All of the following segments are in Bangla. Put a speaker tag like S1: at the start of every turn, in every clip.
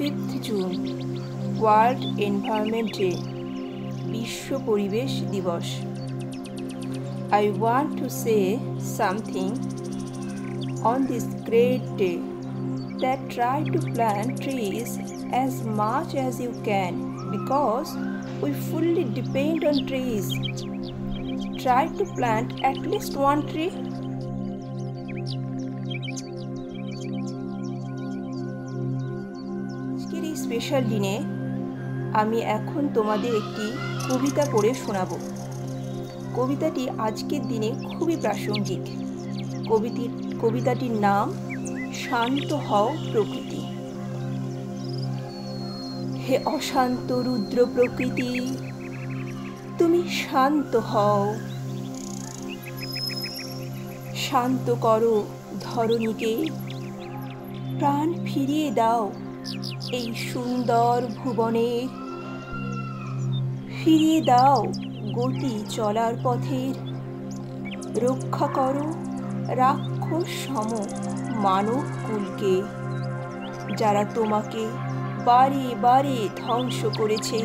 S1: Today is 5th June, World Environment Day, বিশ্ব পরিবেশ দিবস I want to say something on this great day that try to plant trees as much as you can because we fully depend on trees. Try to plant at least one tree special দিনে আমি এখন তোমাদের একটি কবিতা পড়ে শোনাব। কবিতাটি আজকের দিনে খুবই প্রাসঙ্গিক। কবিতির কবিতাটির নাম শান্ত হও প্রকৃতি। হে অশান্ত রুদ্র প্রকৃতি, তুমি শান্ত হও। শান্ত করো ধরণীকে, প্রাণ ফিরিয়ে দাও এই সুন্দর ভুবনে। ফিরিয়ে দাও গতি চলার পথের রক্ষা করো রাক্ষস সম মানব কুলকে, যারা তোমাকে বারে বারে ধ্বংস করেছে।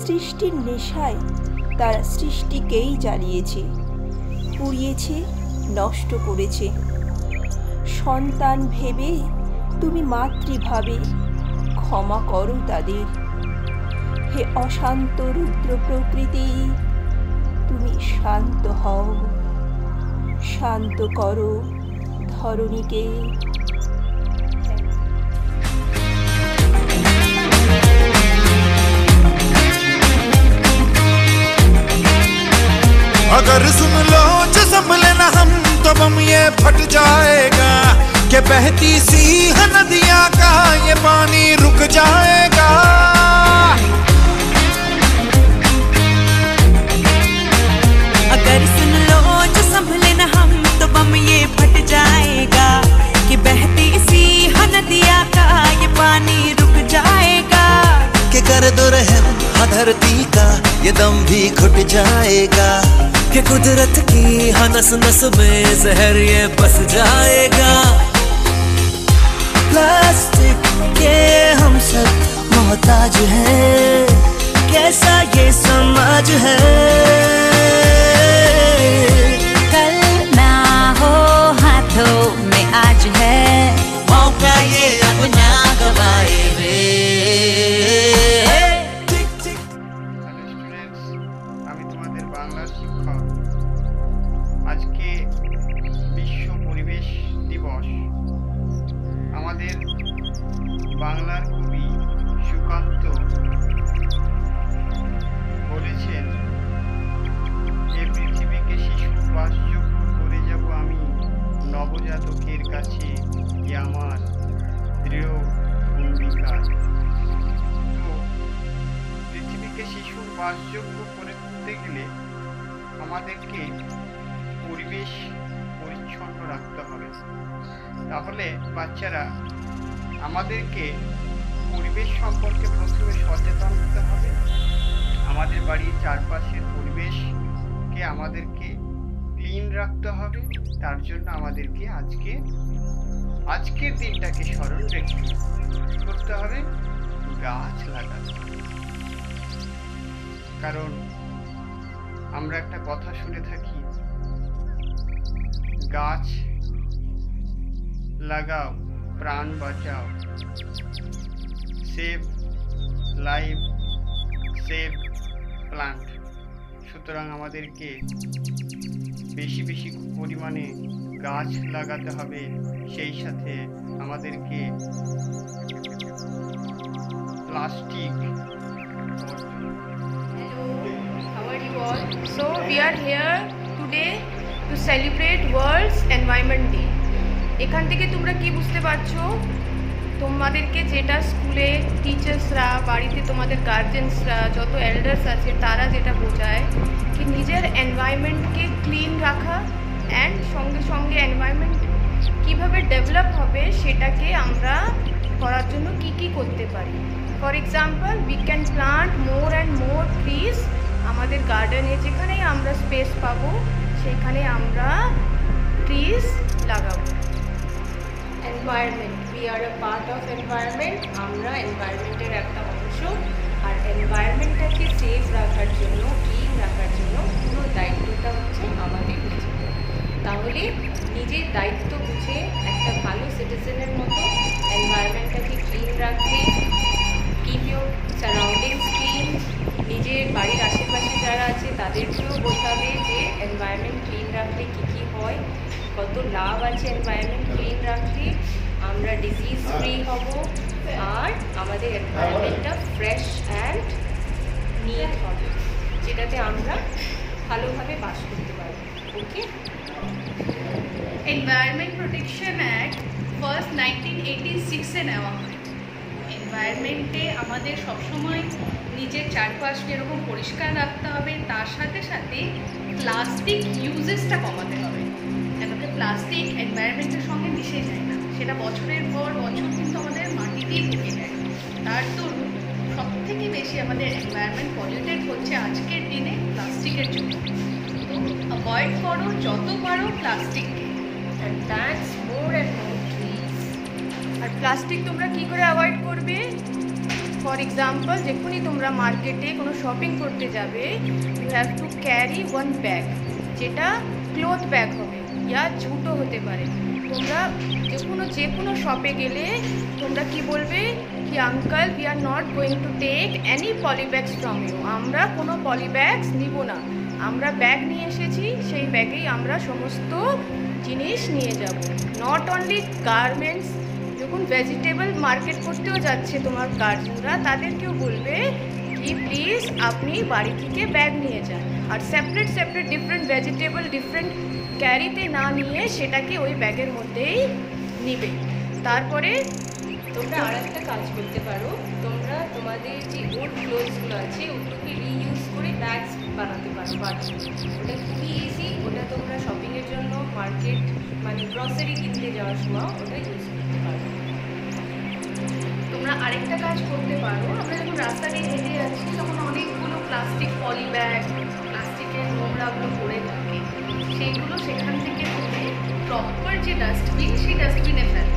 S1: সৃষ্টির নেশায় তারা সৃষ্টিকেই জ্বালিয়েছে, পুড়িয়েছে, নষ্ট করেছে। সন্তান ভেবে তুমি মাতৃভাবে ক্ষমা করো তাদের হে অশান্ত রুদ্র প্রকৃতি তুমি শান্ত হও শান্ত করো ধরণীকে
S2: अगर सुन लो जो संभले ना हम तो बम ये फट जाएगा बहती सी है नदियाँ का ये पानी रुक जाएगा।
S3: अगर सुन लो जो संभले न हम तो बम ये फट जाएगा कि बहती सी है नदिया का ये पानी रुक जाएगा।
S4: के कर दो रहम हाँ धरती का ये दम भी घुट जाएगा। कि कुदरत की हनस नस नस में जहर ये बस जाएगा। प्लास्टिक के हम सब मोहताज हैं कैसा ये समाज है
S3: कल ना हो हाथों में आज है
S4: मौका ये अपना गवाए वे
S5: হ্যালো স্টুডেন্টস আমি তোমাদের বাংলার শিক্ষক কাছে এ আমার দৃঢ় অঙ্গীকার। তো পৃথিবীকে শিশুর বাসযোগ্য করে তুলতে গেলে আমাদেরকে পরিবেশ পরিচ্ছন্ন রাখতে হবে। তাহলে বাচ্চারা আমাদেরকে পরিবেশ সম্পর্কে প্রথমে সচেতন হতে হবে। আমাদের বাড়ির চারপাশের পরিবেশকে আমাদেরকে ক্লিন রাখতে হবে। তার জন্য আমাদেরকে আজকে আজকের দিনটাকে স্মরণ রেখে করতে হবে গাছ হবে কারণ আমরা একটা কথা শুনে থাকি, গাছ লাগাও, প্রাণ বাঁচাও। Save life, save plant. সুতরাং আমাদেরকে বেশি বেশি পরিমাণে গাছ লাগাতে হবে, সেই সাথে আমাদেরকে
S6: plastic so we here today to celebrate world's environment day এখান থেকে তোমরা কি বুঝতে পারছ? তোমাদেরকে যেটা স্কুলে টিচার্সরা বাড়িতে তোমাদের গার্জেন্সরা যত এল্ডার্স আছে, তারা যেটা বোঝায় কি নিজের এনভায়রনমেন্টকে ক্লিন রাখা অ্যান্ড সঙ্গে সঙ্গে এনভায়রনমেন্ট কীভাবে ডেভেলপ হবে সেটাকে আমরা করার জন্য কি কি করতে পারি। For example we can plant more and more trees আমাদের গার্ডেনে যেখানেই আমরা স্পেস পাবো, সেখানে আমরা ট্রিজ লাগাবো। Environment we are a part of environment আমরা এনভায়রনমেন্টের একটা অংশ। আর এনভায়রনমেন্টটাকে সেফ রাখার জন্য ক্লিন রাখার জন্য পুরো দায়িত্বটা হচ্ছে আমাদের নিজের। তাহলে নিজের দায়িত্ব বুঝে একটা ভালো সিটিজেনের মতো এনভায়রনমেন্টটাকে ক্লিন রাখলে কিপ ইউর সারাউন্ডিংস ক্লিন নিজের বাড়ির আশেপাশে যারা আছে তাদেরকেও বোঝাবে যে এনভায়রনমেন্ট ক্লিন রাখলে কী কী হয়। কত লাভ আছে এনভায়রনমেন্ট ক্লিন রাখলে আমরা ডিজিজ ফ্রি হব, আর আমাদের এনভায়রনমেন্টটা ফ্রেশ অ্যান্ড নিট হবে, যেটাতে আমরা ভালোভাবে বাস করতে পারব okay
S7: environment protection act first nineteen eighty সিক্সে নেওয়া হয়। এনভায়রনমেন্টে আমাদের সবসময় নিজের চারপাশ যেরকম পরিষ্কার রাখতে হবে, তার সাথে সাথে প্লাস্টিক ইউজেসটা কমাতে প্লাস্টিক এনভায়রনমেন্টের সঙ্গে মিশে যায় না। সেটা বছরের পর বছর কিন্তু আমাদের মাটিতেই থেকে যায়। তার দরুন সব থেকে বেশি আমাদের এনভায়রনমেন্ট পলিউটেড হচ্ছে আজকের দিনে প্লাস্টিকের জন্য। তো অ্যাভয়েড করো যত পারো প্লাস্টিককে।
S6: আর প্লাস্টিক তোমরা কি করে অ্যাভয়েড করবে? ফর এক্সাম্পল যখনই তোমরা মার্কেটে কোনো শপিং করতে যাবে you have to carry one bag যেটা ক্লোথ ব্যাগ হবে। ইয়া ঝুটো হতে পারে। তোমরা যে কোনো যে কোনো শপে গেলে তোমরা কি বলবে? কি uncle we are not going to take any poly bags from you আমরা কোনো পলিব্যাগস নিব না। আমরা ব্যাগ নিয়ে এসেছি, সেই ব্যাগেই আমরা সমস্ত জিনিস নিয়ে যাব। নট অনলি গার্মেন্টস যখন ভেজিটেবল মার্কেট করতেও যাচ্ছে তোমার গার্জেনরা, তাদেরকেও বলবে কি প্লিজ আপনি বাড়ি থেকে ব্যাগ নিয়ে যান। আর separate separate different vegetable different ক্যারিতে না নিয়ে সেটাকে ওই ব্যাগের মধ্যেই নিবে। তারপরে তোমরা আর একটা কাজ করতে পারো। তোমরা তোমাদের যে ওল্ড ক্লোথসগুলো আছে, ওগুলোকে রিইউজ করে ব্যাগস বানাতে পারো বাড়িতে। ওটা খুবই ইজি ওটা তোমরা শপিংয়ের জন্য মার্কেট মানে গ্রসারি কিনতে যাওয়ার সময় ওটা ইউজ করতে পারো।
S7: তোমরা আরেকটা কাজ করতে পারো। আমরা যখন রাস্তা দিয়ে হেঁটে যাচ্ছি তখন অনেকগুলো প্লাস্টিক পলি ব্যাগ প্লাস্টিকের নোংরাগুলো পড়ে থাকে। সেইগুলো সেখান থেকে তুলে প্রপার যে ডাস্টবিন সেই ডাস্টবিনে ফেলো।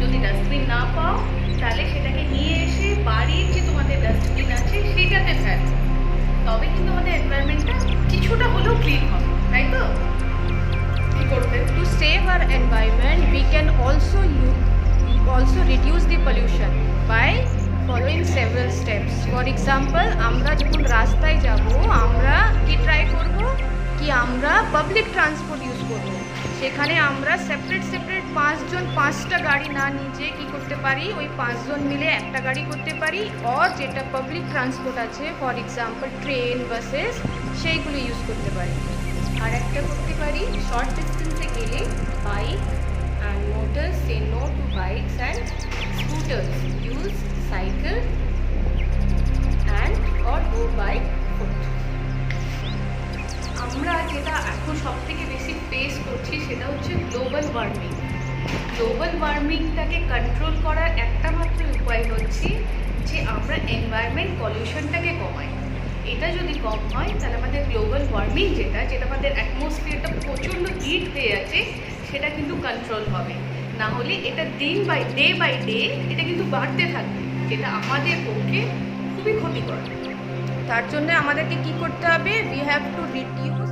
S7: যদি ডাস্টবিন না পাও তাহলে সেটাকে নিয়ে এসে বাড়ির যে তোমাদের ডাস্টবিন আছে সেইটাতে ফেলো। তবে কিন্তু আমাদের এনভায়রনমেন্টটা কিছুটা হলেও ক্লিন হবে তাই তো?
S6: to save our environment we can also use, also reduce pollution. by following several steps for example আমরা যখন রাস্তায় যাব, আমরা কি ট্রাই করব? কি আমরা পাবলিক ট্রান্সপোর্ট ইউজ করব? সেখানে আমরা সেপারেট সেপারেট পাঁচজন, পাঁচটা গাড়ি না নিজে কি করতে পারি? ওই পাঁচজন মিলে একটা গাড়ি করতে পারি আর যেটা পাবলিক ট্রান্সপোর্ট আছে ফর এক্সাম্পল ট্রেন বাসেস সেইগুলো ইউজ করতে পারি। আর একটা করতে পারি শর্ট ডিস্টেন্সে গেলে bike and motors say no to bikes and scooters use cycle and or go by foot
S7: আমরা যেটা এখন সব থেকে বেশি ফেস করছি সেটা হচ্ছে গ্লোবাল ওয়ার্মিং গ্লোবাল ওয়ার্মিংটাকে কন্ট্রোল করার একটা মাত্র উপায় হচ্ছে যে আমরা এনভায়রনমেন্ট পলিউশনটাকে কমাই। এটা যদি কম হয়, তাহলে আমাদের গ্লোবাল ওয়ার্মিং যেটা যেটা আমাদের অ্যাটমসফিয়ারটা প্রচণ্ড হিট হয়ে আছে, সেটা কিন্তু কন্ট্রোল হবে। না হলে এটা দিন বাই ডে বাই ডে এটা কিন্তু বাড়তে থাকবে। যেটা আমাদের পক্ষে খুবই ক্ষতিকর।
S6: তার জন্য আমাদেরকে কি করতে হবে? We have to reduce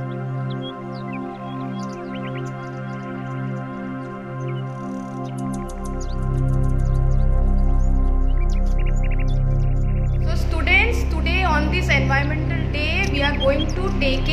S6: students today on this environmental day we are to take